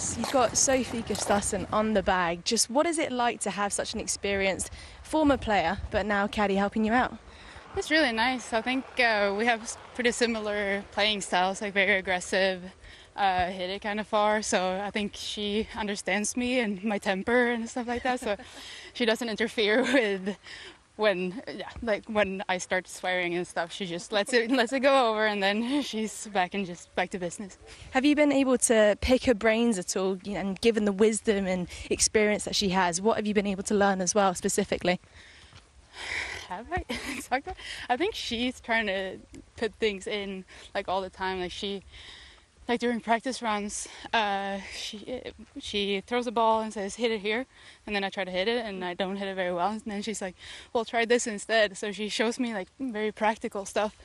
Yes, you've got Sophie Gustafson on the bag. Just what is it like to have such an experienced former player, but now caddy helping you out? It's really nice. I think uh, we have pretty similar playing styles, like very aggressive, uh, hit it kind of far. So I think she understands me and my temper and stuff like that. So she doesn't interfere with when yeah, like when I start swearing and stuff. She just lets it lets it go over, and then she's back and just back to business. Have you been able to pick her brains at all? You know, and given the wisdom and experience that she has, what have you been able to learn as well specifically? have I? exactly. I think she's trying to put things in like all the time. Like she, like during practice runs, uh, she she throws a ball and says hit it here, and then I try to hit it and I don't hit it very well. And then she's like, well, try this instead. So she shows me like very practical stuff.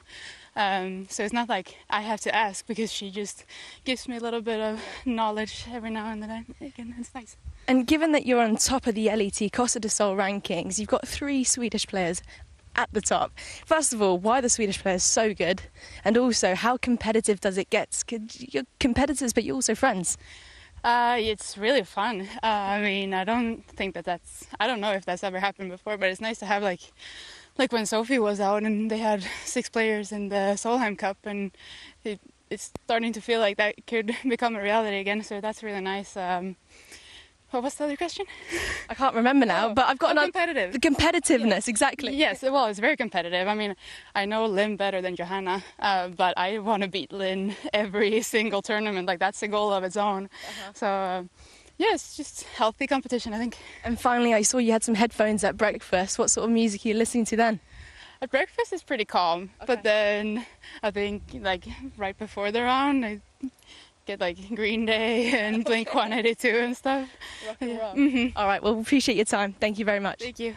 Um, so it's not like I have to ask because she just gives me a little bit of knowledge every now and then. Again, it's nice. And given that you're on top of the LET Costa del Sol rankings, you've got three Swedish players at the top. First of all, why the Swedish players so good? And also, how competitive does it get? You're competitors, but you're also friends. Uh, it's really fun. Uh, I mean, I don't think that that's. I don't know if that's ever happened before, but it's nice to have like, like when Sophie was out and they had six players in the Solheim Cup, and it, it's starting to feel like that could become a reality again. So that's really nice. Um, what was the other question? I can't remember now, Oh, but I've got another. competitive. The competitiveness, exactly. Yes, well, it's very competitive. I mean, I know Linn better than Johanna, uh, but I want to beat Linn every single tournament. Like that's a goal of its own. So, uh, yeah, just healthy competition, I think. And finally, I saw you had some headphones at breakfast. What sort of music are you listening to then? At breakfast, it's pretty calm, Okay. but then I think like right before the round, I get like Green Day and Blink 182 and stuff. Mm-hmm. All right, well, appreciate your time. Thank you very much. Thank you.